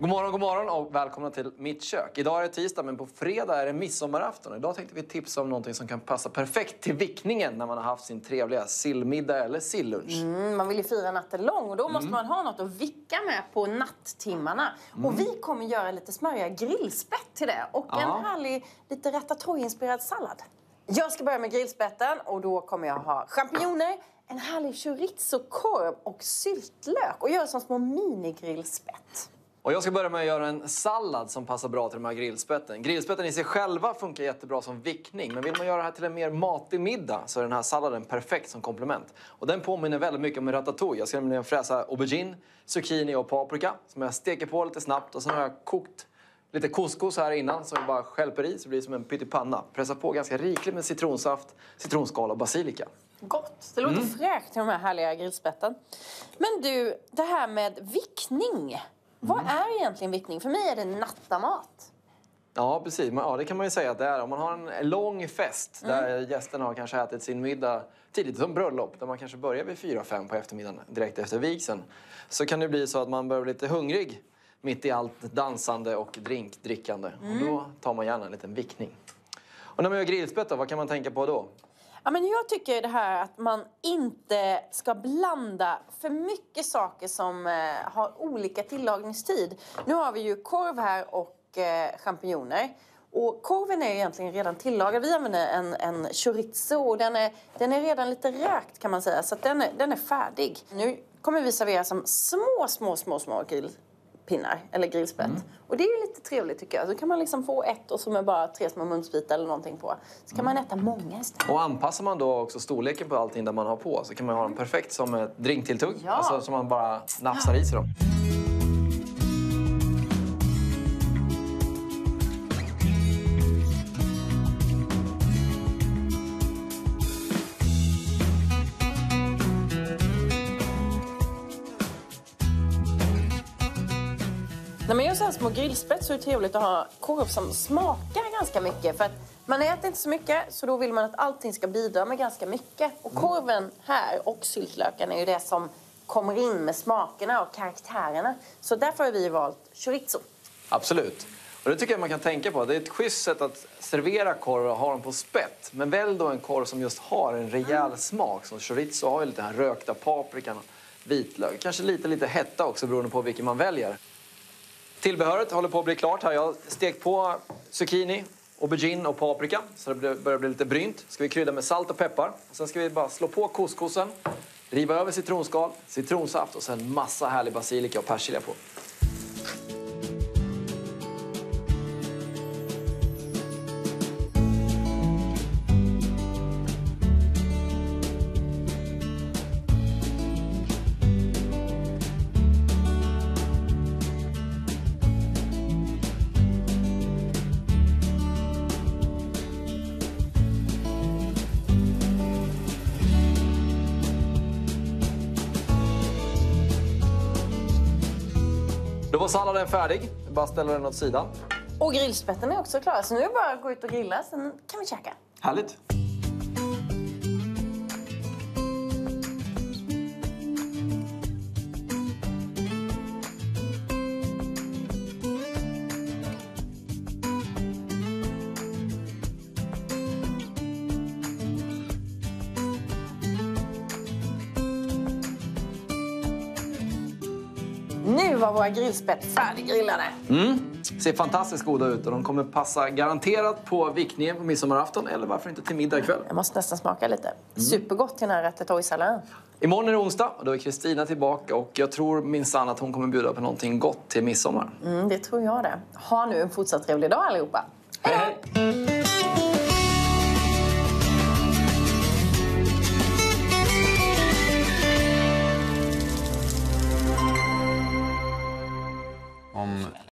God morgon, god morgon och välkomna till mitt kök. Idag är det tisdag men på fredag är det midsommarafton. Idag tänkte vi tipsa om någonting som kan passa perfekt till vickningen när man har haft sin trevliga sillmiddag eller sillunch. Mm, man vill ju fira natten lång och då måste man ha något att vicka med på nattimmarna. Och vi kommer göra lite smöriga grillspett till det och Ja. en härlig lite ratatouille-inspirerad sallad. Jag ska börja med grillspetten och då kommer jag ha champinjoner, en härlig chorizo-korv och syltlök och göra som små minigrillspett. Och jag ska börja med att göra en sallad som passar bra till de här grillspetten. Grillspetten i sig själva funkar jättebra som vickning men vill man göra det här till en mer matig middag så är den här salladen perfekt som komplement. Och den påminner väldigt mycket om ratatouille. Jag ska nämligen fräsa aubergine, zucchini och paprika som jag steker på lite snabbt och sen har jag kokt lite couscous här innan som jag bara skälper i så det blir som en pyttipanna. Pressa på ganska rikligt med citronsaft, citronskal och basilika. Gott! Det låter fräscht till de här härliga grillspetten. Men du, det här med vickning. Vad är egentligen vickning? För mig är det nattamat. Ja, precis. Ja, det kan man ju säga att det är. Om man har en lång fest där gästerna har kanske ätit sin middag tidigt, som bröllop, där man kanske börjar vid 4-5 på eftermiddagen direkt efter vigseln, så kan det bli så att man börjar bli lite hungrig mitt i allt dansande och drinkdrickande. Och då tar man gärna en liten vickning. Och när man gör grillspett då, vad kan man tänka på då? Ja, men jag tycker det här att man inte ska blanda för mycket saker som eh, har olika tillagningstid. Nu har vi ju korv här och eh, champinjoner. Och korven är egentligen redan tillagad. Vi använder en, en chorizo och den är, den är redan lite rökt kan man säga. Så den, är, den är färdig. Nu kommer vi servera som små, små, små, små grillpinnar eller grillspett. Och det är ju lite trevligt tycker jag. Så kan man liksom få ett och så med bara tre små munsbitar eller någonting på. Så kan man äta många istället. Och anpassar man då också storleken på allting där man har på så kan man ha dem perfekt som ett drinktilltugg. Ja. Alltså som man bara nafsar i sig dem. När man gör så här små grillspett så är det trevligt att ha korv som smakar ganska mycket. För att man äter inte så mycket så då vill man att allting ska bidra med ganska mycket. Och korven här och syltlöken är ju det som kommer in med smakerna och karaktärerna. Så därför har vi valt chorizo. Absolut. Och det tycker jag man kan tänka på. Det är ett schysst sätt att servera korv och ha den på spett. Men välj då en korv som just har en rejäl smak. Som chorizo har ju lite den här rökta paprikan och vitlök. Kanske lite, lite hetta också beroende på vilken man väljer. Tillbehöret håller på att bli klart här. Jag har stekt på zucchini, aubergine och paprika så det börjar bli lite brynt. Ska vi krydda med salt och peppar. Och sen ska vi bara slå på couscousen, riva över citronskal, citronsaft och sen massa härlig basilika och persilja på. Var salladen färdig. Bara ställer den åt sidan. Och grillspetten är också klara. Så nu är det bara att gå ut och grilla, sen kan vi käka. Härligt. Nu var våra grillspett färdiggrillade. Ser fantastiskt goda ut och de kommer passa garanterat på vickningen på midsommarafton eller varför inte till middag ikväll. Jag måste nästan smaka lite. Supergott till den här ratatouille-salladen. Imorgon är det onsdag och då är Kristina tillbaka och jag tror minsann att hon kommer bjuda på någonting gott till midsommar. Mm, det tror jag det. Ha nu en fortsatt trevlig dag allihopa. Hej, hej!